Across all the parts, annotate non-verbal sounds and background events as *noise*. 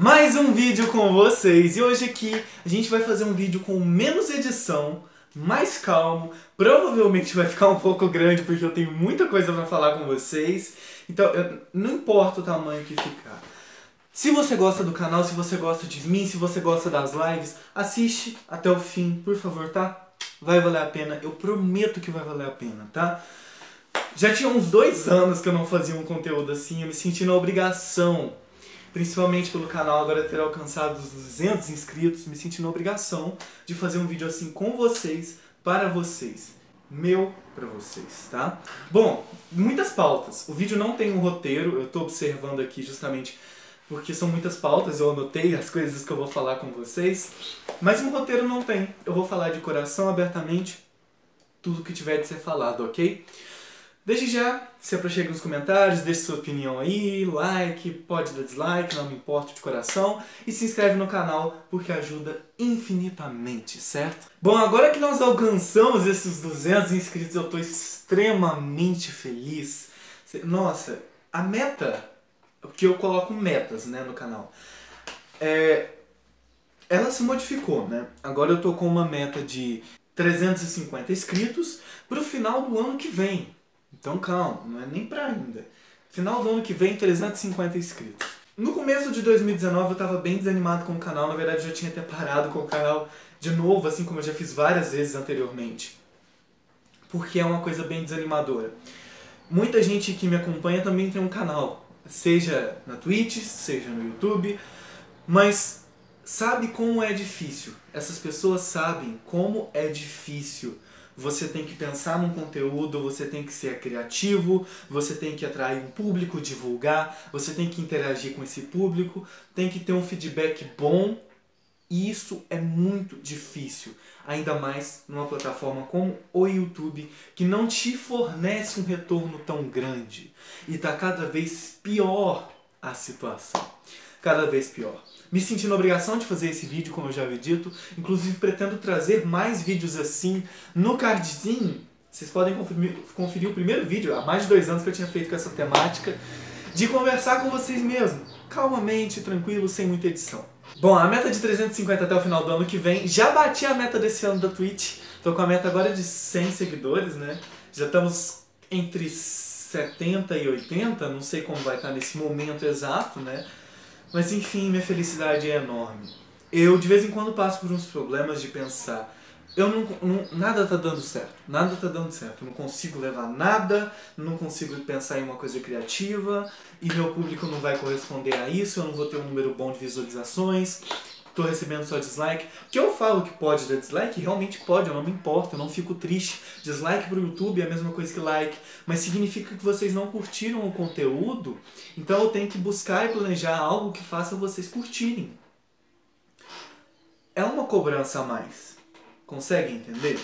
Mais um vídeo com vocês e hoje aqui a gente vai fazer um vídeo com menos edição, mais calmo, provavelmente vai ficar um pouco grande porque eu tenho muita coisa pra falar com vocês, então eu, não importa o tamanho que ficar. Se você gosta do canal, se você gosta de mim, se você gosta das lives, assiste até o fim, por favor, tá? Vai valer a pena, eu prometo que vai valer a pena, tá? Já tinha uns dois anos que eu não fazia um conteúdo assim, eu me senti na obrigação, principalmente pelo canal agora ter alcançado os 200 inscritos, me senti na obrigação de fazer um vídeo assim com vocês, para vocês. Meu para vocês, tá? Bom, muitas pautas. O vídeo não tem um roteiro, eu tô observando aqui justamente porque são muitas pautas, eu anotei as coisas que eu vou falar com vocês, mas um roteiro não tem. Eu vou falar de coração abertamente tudo que tiver de ser falado, ok? Desde já, se aproxime nos comentários, deixe sua opinião aí, like, pode dar dislike, não me importa de coração, e se inscreve no canal porque ajuda infinitamente, certo? Bom, agora que nós alcançamos esses 200 inscritos, eu estou extremamente feliz. Nossa, a meta, porque eu coloco metas né, no canal, é, ela se modificou, né? Agora eu tô com uma meta de 350 inscritos para o final do ano que vem. Então calma, não é nem pra ainda. Final do ano que vem, 350 inscritos. No começo de 2019 eu tava bem desanimado com o canal, na verdade eu já tinha até parado com o canal de novo, assim como eu já fiz várias vezes anteriormente. Porque é uma coisa bem desanimadora. Muita gente que me acompanha também tem um canal, seja na Twitch, seja no YouTube, mas sabe como é difícil. Essas pessoas sabem como é difícil você tem que pensar num conteúdo, você tem que ser criativo, você tem que atrair um público, divulgar, você tem que interagir com esse público, tem que ter um feedback bom. E isso é muito difícil, ainda mais numa plataforma como o YouTube, que não te fornece um retorno tão grande. E está cada vez pior a situação. Cada vez pior me sentindo obrigação de fazer esse vídeo, como eu já havia dito. Inclusive pretendo trazer mais vídeos assim no cardzinho. Vocês podem conferir, conferir o primeiro vídeo, há mais de dois anos que eu tinha feito com essa temática, de conversar com vocês mesmo, calmamente, tranquilo, sem muita edição. Bom, a meta de 350 até o final do ano que vem, já bati a meta desse ano da Twitch, tô com a meta agora de 100 seguidores, né? Já estamos entre 70 e 80, não sei como vai estar nesse momento exato, né? Mas enfim, minha felicidade é enorme. Eu de vez em quando passo por uns problemas de pensar, eu não, não, nada tá dando certo, nada tá dando certo. Eu não consigo levar nada, não consigo pensar em uma coisa criativa e meu público não vai corresponder a isso, eu não vou ter um número bom de visualizações tô recebendo só dislike. Que eu falo que pode dar dislike, realmente pode, eu não me importo, eu não fico triste. Dislike pro YouTube é a mesma coisa que like, mas significa que vocês não curtiram o conteúdo, então eu tenho que buscar e planejar algo que faça vocês curtirem. É uma cobrança a mais. Consegue entender?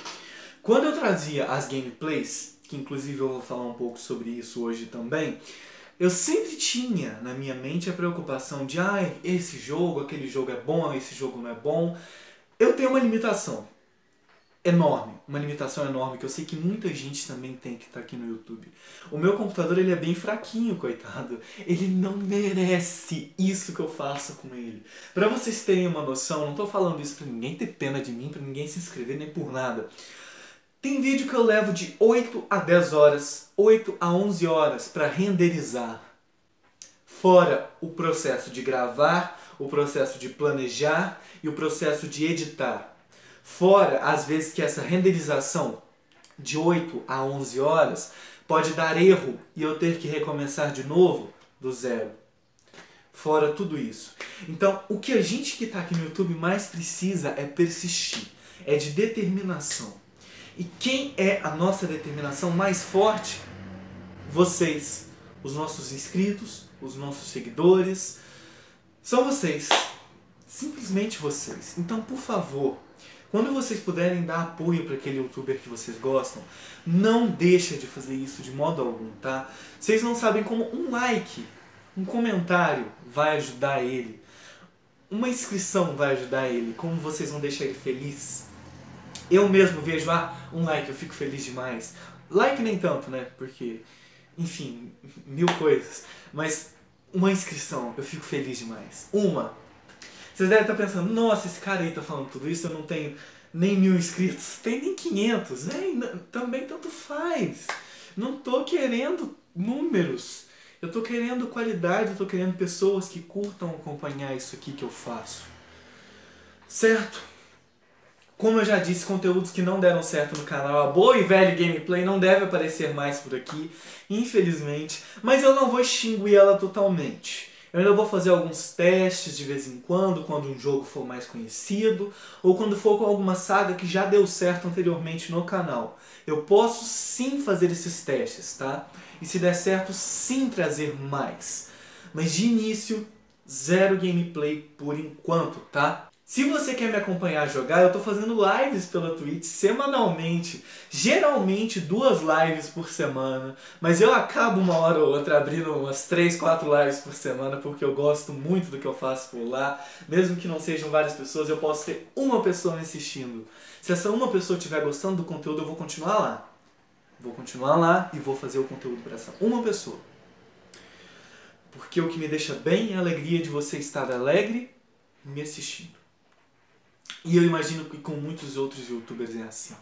Quando eu trazia as gameplays, que inclusive eu vou falar um pouco sobre isso hoje também, eu sempre tinha na minha mente a preocupação de, ah, esse jogo, aquele jogo é bom, esse jogo não é bom. Eu tenho uma limitação enorme, uma limitação enorme que eu sei que muita gente também tem que tá aqui no YouTube. O meu computador ele é bem fraquinho, coitado. Ele não merece isso que eu faço com ele. Para vocês terem uma noção, não tô falando isso para ninguém ter pena de mim, para ninguém se inscrever nem por nada. Tem vídeo que eu levo de 8 a 10 horas, 8 a 11 horas para renderizar. Fora o processo de gravar, o processo de planejar e o processo de editar. Fora, às vezes, que essa renderização de 8 a 11 horas pode dar erro e eu ter que recomeçar de novo do zero. Fora tudo isso. Então, o que a gente que está aqui no YouTube mais precisa é persistir, é de determinação. E quem é a nossa determinação mais forte? Vocês, os nossos inscritos, os nossos seguidores. São vocês. Simplesmente vocês. Então, por favor, quando vocês puderem dar apoio para aquele youtuber que vocês gostam, não deixa de fazer isso de modo algum, tá? Vocês não sabem como um like, um comentário vai ajudar ele. Uma inscrição vai ajudar ele, como vocês vão deixar ele feliz. Eu mesmo vejo, ah, um like, eu fico feliz demais. Like nem tanto, né? Porque, enfim, mil coisas. Mas uma inscrição, eu fico feliz demais. Uma, Vocês devem estar pensando, nossa, esse cara aí tá falando tudo isso, eu não tenho nem mil inscritos, tem nem 500, né? Também tanto faz. Não tô querendo números. Eu tô querendo qualidade, eu tô querendo pessoas que curtam acompanhar isso aqui que eu faço. Certo? Como eu já disse, conteúdos que não deram certo no canal, a boa e velha gameplay não deve aparecer mais por aqui, infelizmente, mas eu não vou extinguir ela totalmente. Eu ainda vou fazer alguns testes de vez em quando, quando um jogo for mais conhecido, ou quando for com alguma saga que já deu certo anteriormente no canal. Eu posso sim fazer esses testes, tá? E se der certo, sim trazer mais. Mas de início, zero gameplay por enquanto, tá? Se você quer me acompanhar jogar, eu tô fazendo lives pela Twitch semanalmente, geralmente duas lives por semana, mas eu acabo uma hora ou outra abrindo umas 3, 4 lives por semana porque eu gosto muito do que eu faço por lá, mesmo que não sejam várias pessoas, eu posso ter uma pessoa me assistindo. Se essa uma pessoa estiver gostando do conteúdo, eu vou continuar lá. Vou continuar lá e vou fazer o conteúdo para essa uma pessoa. Porque o que me deixa bem é a alegria de você estar alegre me assistindo. E eu imagino que com muitos outros youtubers é assim.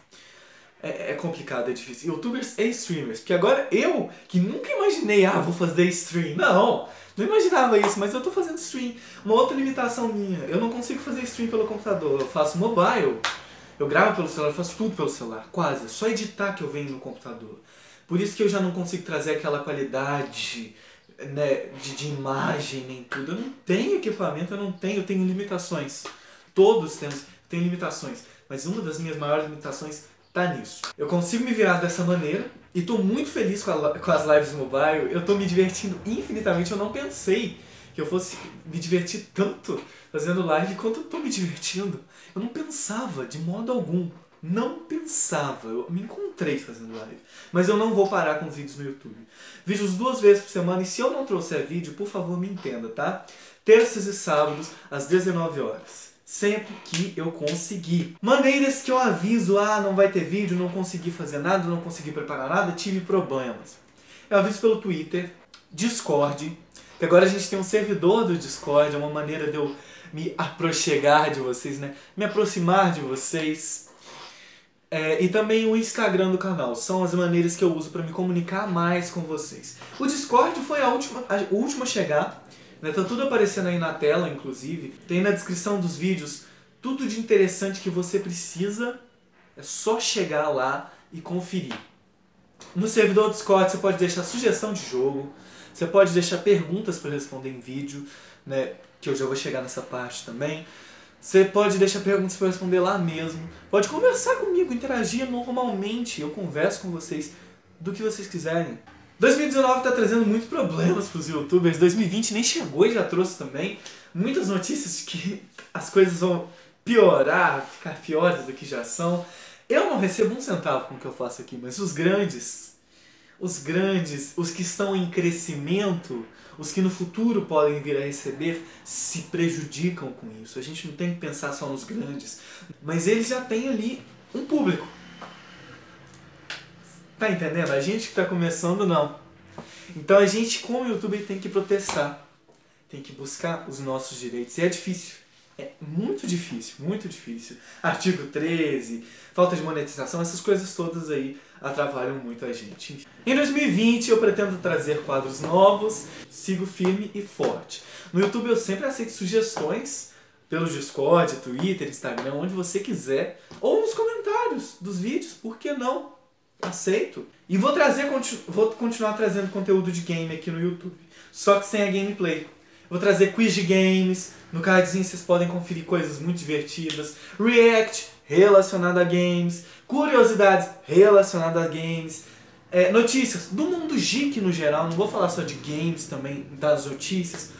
É, é, complicado, é difícil. Youtubers e streamers. Porque agora eu, que nunca imaginei, ah, vou fazer stream. Não, não imaginava isso, mas eu tô fazendo stream. Uma outra limitação minha, eu não consigo fazer stream pelo computador. Eu faço mobile. Eu gravo pelo celular, eu faço tudo pelo celular, quase. É só editar que eu venho no computador. Por isso que eu já não consigo trazer aquela qualidade né, de, de imagem nem tudo. Eu não tenho equipamento, eu não tenho, eu tenho limitações. Todos temos tem limitações, mas uma das minhas maiores limitações tá nisso. Eu consigo me virar dessa maneira e tô muito feliz com, a, com as lives mobile. Eu tô me divertindo infinitamente. Eu não pensei que eu fosse me divertir tanto fazendo live quanto eu tô me divertindo. Eu não pensava de modo algum. Não pensava. Eu me encontrei fazendo live. Mas eu não vou parar com os vídeos no YouTube. Vídeos duas vezes por semana e se eu não trouxer vídeo, por favor me entenda, tá? Terças e sábados, às 19 horas sempre que eu conseguir. Maneiras que eu aviso, ah, não vai ter vídeo, não consegui fazer nada, não consegui preparar nada, tive problemas. Eu aviso pelo Twitter, Discord, que agora a gente tem um servidor do Discord, é uma maneira de eu me aproxegar de vocês, né? Me aproximar de vocês. É, e também o Instagram do canal. São as maneiras que eu uso para me comunicar mais com vocês. O Discord foi a última, a última a chegar. Né? Tá tudo aparecendo aí na tela, inclusive. Tem na descrição dos vídeos tudo de interessante que você precisa. É só chegar lá e conferir. No servidor Discord você pode deixar sugestão de jogo, você pode deixar perguntas para responder em vídeo, né? que eu já vou chegar nessa parte também. Você pode deixar perguntas para responder lá mesmo. Pode conversar comigo, interagir normalmente. Eu converso com vocês do que vocês quiserem. 2019 está trazendo muitos problemas para os youtubers. 2020 nem chegou e já trouxe também muitas notícias de que as coisas vão piorar, ficar piores do que já são. Eu não recebo um centavo com o que eu faço aqui, mas os grandes, os grandes, os que estão em crescimento, os que no futuro podem vir a receber, se prejudicam com isso. A gente não tem que pensar só nos grandes, mas eles já têm ali um público. Tá entendendo? A gente que tá começando, não. Então a gente, como youtuber, tem que protestar. Tem que buscar os nossos direitos. E é difícil. É muito difícil, muito difícil. Artigo 13, falta de monetização, essas coisas todas aí atrapalham muito a gente. Em 2020 eu pretendo trazer quadros novos, sigo firme e forte. No YouTube eu sempre aceito sugestões pelo Discord, Twitter, Instagram, onde você quiser, ou nos comentários dos vídeos, por que não? Aceito. E vou trazer, vou continuar trazendo conteúdo de game aqui no YouTube, só que sem a gameplay. Vou trazer quiz de games, no cardzinho vocês podem conferir coisas muito divertidas, react relacionado a games, curiosidades relacionadas a games, é, notícias do mundo geek no geral, não vou falar só de games também, das notícias.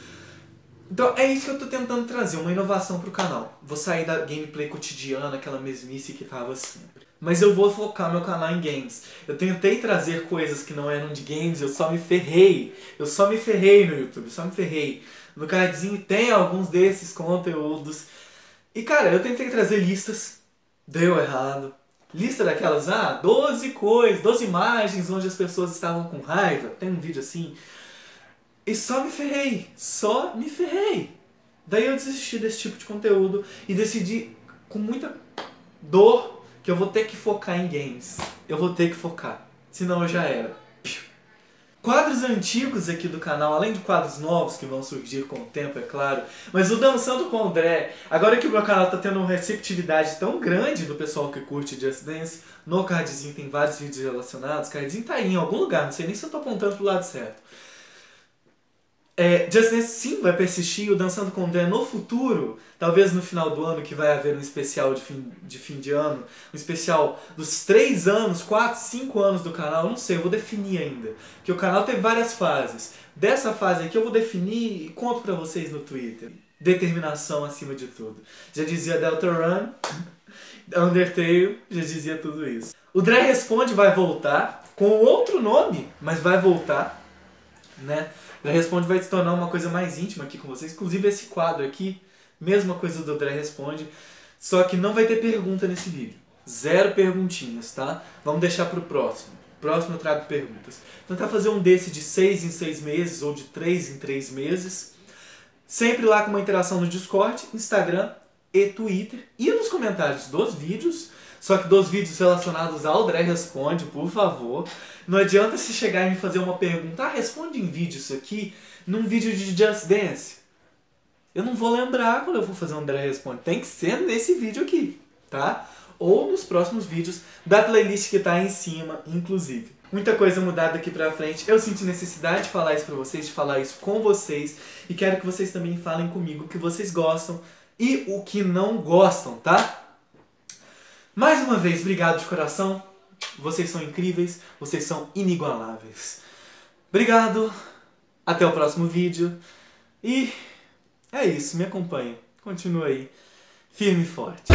Então é isso que eu tô tentando trazer, uma inovação pro canal. Vou sair da gameplay cotidiana, aquela mesmice que tava sempre mas eu vou focar meu canal em games. Eu tentei trazer coisas que não eram de games, eu só me ferrei. Eu só me ferrei no YouTube, só me ferrei. No cardzinho tem alguns desses conteúdos. E cara, eu tentei trazer listas, deu errado. Lista daquelas, ah, 12 coisas, 12 imagens onde as pessoas estavam com raiva. Tem um vídeo assim. E só me ferrei, só me ferrei. Daí eu desisti desse tipo de conteúdo e decidi com muita dor que eu vou ter que focar em games. Eu vou ter que focar, senão eu já era. Quadros antigos aqui do canal, além de quadros novos que vão surgir com o tempo, é claro, mas o Dançando com o André, agora que o meu canal tá tendo uma receptividade tão grande do pessoal que curte Just Dance, no cardzinho tem vários vídeos relacionados, o cardzinho tá aí em algum lugar, não sei nem se eu tô apontando pro lado certo. É, Just Dance sim vai persistir, o Dançando com o André no futuro, talvez no final do ano, que vai haver um especial de fim de, fim de ano, um especial dos 3 anos, 4, 5 anos do canal, não sei, eu vou definir ainda. Porque o canal tem várias fases. Dessa fase aqui eu vou definir e conto pra vocês no Twitter. Determinação acima de tudo. Já dizia Delta Run, *laughs* Undertale, já dizia tudo isso. O Dre Responde vai voltar, com outro nome, mas vai voltar, né? Dre Responde vai se tornar uma coisa mais íntima aqui com vocês. Inclusive esse quadro aqui, mesma coisa do Dre Responde, só que não vai ter pergunta nesse vídeo. Zero perguntinhas, tá? Vamos deixar pro próximo. Próximo eu trago perguntas. Tentar fazer um desse de seis em seis meses ou de três em três meses. Sempre lá com uma interação no Discord, Instagram e Twitter. E nos comentários dos vídeos só que dos vídeos relacionados ao Dré Responde, por favor. Não adianta se chegar e me fazer uma pergunta, ah, responde em vídeo isso aqui, num vídeo de Just Dance. Eu não vou lembrar quando eu for fazer um Dré Responde. Tem que ser nesse vídeo aqui, tá? Ou nos próximos vídeos da playlist que tá aí em cima, inclusive. Muita coisa mudada daqui pra frente. Eu senti necessidade de falar isso pra vocês, de falar isso com vocês. E quero que vocês também falem comigo o que vocês gostam e o que não gostam, tá? Mais uma vez, obrigado de coração. Vocês são incríveis, vocês são inigualáveis. Obrigado, até o próximo vídeo. E é isso, me acompanhe. Continua aí, firme e forte.